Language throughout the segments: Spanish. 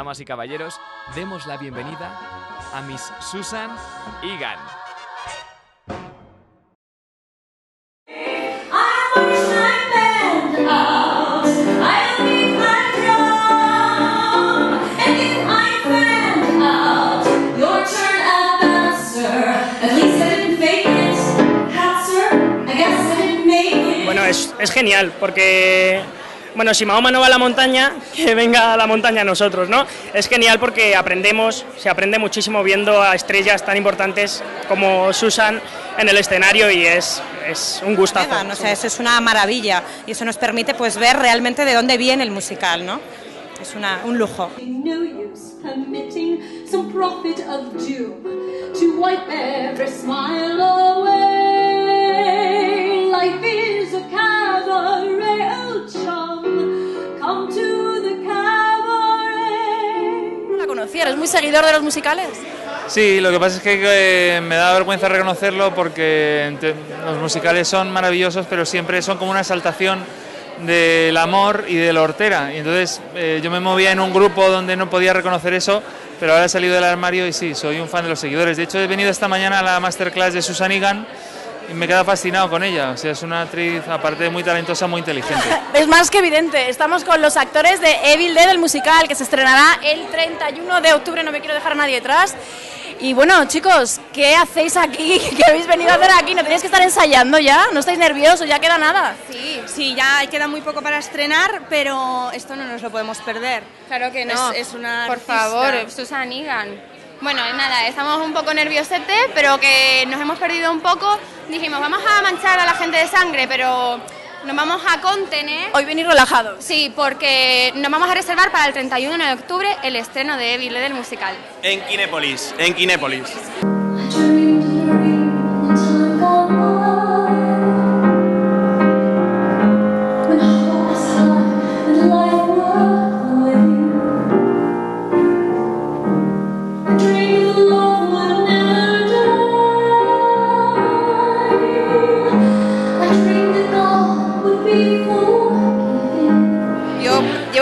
Damas y caballeros, demos la bienvenida a Miss Susan Egan. Bueno, es, es genial porque bueno, si Mahoma no va a la montaña, que venga a la montaña a nosotros, ¿no? Es genial porque aprendemos, se aprende muchísimo viendo a estrellas tan importantes como Susan en el escenario y es, es un gustazo. O sea, eso es una maravilla y eso nos permite pues ver realmente de dónde viene el musical, ¿no? Es una, un lujo. la muy seguidor de los musicales? Sí, lo que pasa es que eh, me da vergüenza reconocerlo porque los musicales son maravillosos, pero siempre son como una exaltación del amor y de la hortera. Y entonces eh, yo me movía en un grupo donde no podía reconocer eso, pero ahora he salido del armario y sí, soy un fan de los seguidores. De hecho, he venido esta mañana a la masterclass de Susan Egan me queda fascinado con ella. O sea, es una actriz, aparte de muy talentosa, muy inteligente. es más que evidente. Estamos con los actores de Evil Dead, el musical, que se estrenará el 31 de octubre. No me quiero dejar a nadie atrás. Y bueno, chicos, ¿qué hacéis aquí? ¿Qué habéis venido a hacer aquí? ¿No tenéis que estar ensayando ya? ¿No estáis nerviosos? ¿Ya queda nada? Sí, sí, ya queda muy poco para estrenar, pero esto no nos lo podemos perder. Claro que no. Es, una Por favor, Susan Egan. Bueno, nada, estamos un poco nerviosetes, pero que nos hemos perdido un poco. Dijimos, vamos a manchar a la gente de sangre, pero nos vamos a contener. Hoy venir relajados. Sí, porque nos vamos a reservar para el 31 de octubre el estreno de Evil del musical. En Kinépolis, en Kinépolis.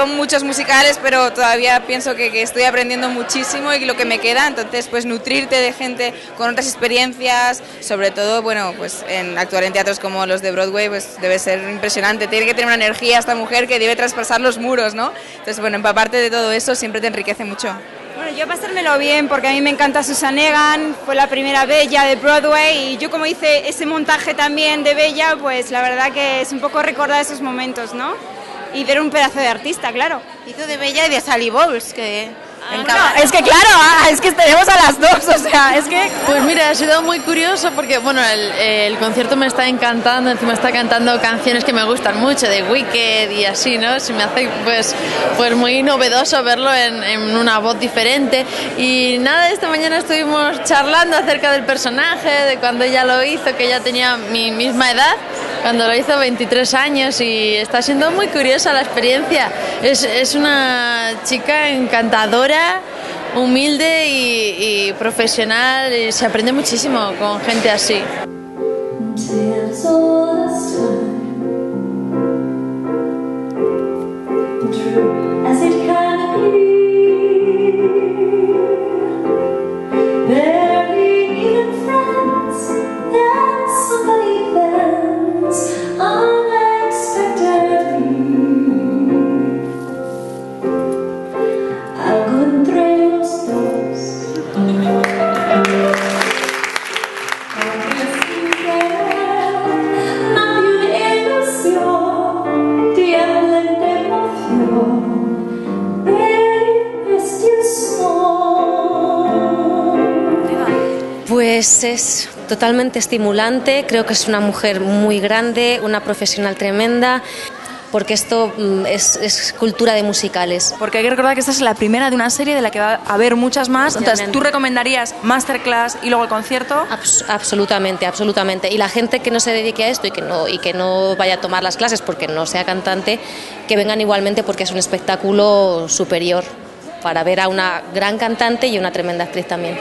Muchos musicales, pero todavía pienso que, estoy aprendiendo muchísimo y lo que me queda, entonces pues nutrirte de gente con otras experiencias, sobre todo, bueno, pues en actuar en teatros como los de Broadway, pues debe ser impresionante, tiene que tener una energía esta mujer que debe traspasar los muros, ¿no? Entonces, bueno, empaparte de todo eso siempre te enriquece mucho. Bueno, yo pasármelo bien porque a mí me encanta Susan Egan, fue la primera Bella de Broadway y yo como hice ese montaje también de Bella, pues la verdad que es un poco recordar esos momentos, ¿no? Y ver un pedazo de artista, claro. Hizo de Bella y de Sally Bowles, que... Ah, es que claro, ah, es que tenemos a las dos, o sea, es que... Pues mira, ha sido muy curioso porque, bueno, el, concierto me está encantando, encima está cantando canciones que me gustan mucho, de Wicked y así, ¿no? Se me hace, pues, pues muy novedoso verlo en, en una voz diferente. Y nada, esta mañana estuvimos charlando acerca del personaje, de cuando ella lo hizo, que ella tenía mi misma edad cuando lo hizo 23 años y está siendo muy curiosa la experiencia. Es, es una chica encantadora, humilde y, y profesional y se aprende muchísimo con gente así. Pues es totalmente estimulante, creo que es una mujer muy grande, una profesional tremenda porque esto mm, es, cultura de musicales. Porque hay que recordar que esta es la primera de una serie de la que va a haber muchas más. Entonces, ¿tú recomendarías masterclass y luego el concierto? absolutamente, absolutamente. Y la gente que no se dedique a esto y que, no, y que no vaya a tomar las clases porque no sea cantante, que vengan igualmente porque es un espectáculo superior para ver a una gran cantante y una tremenda actriz también.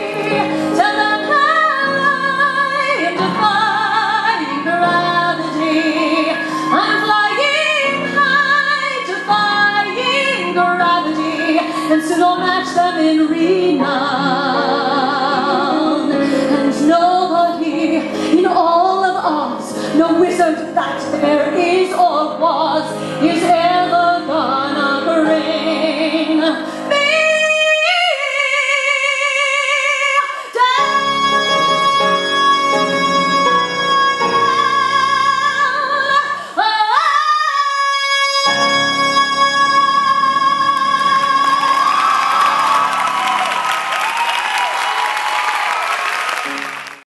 arena.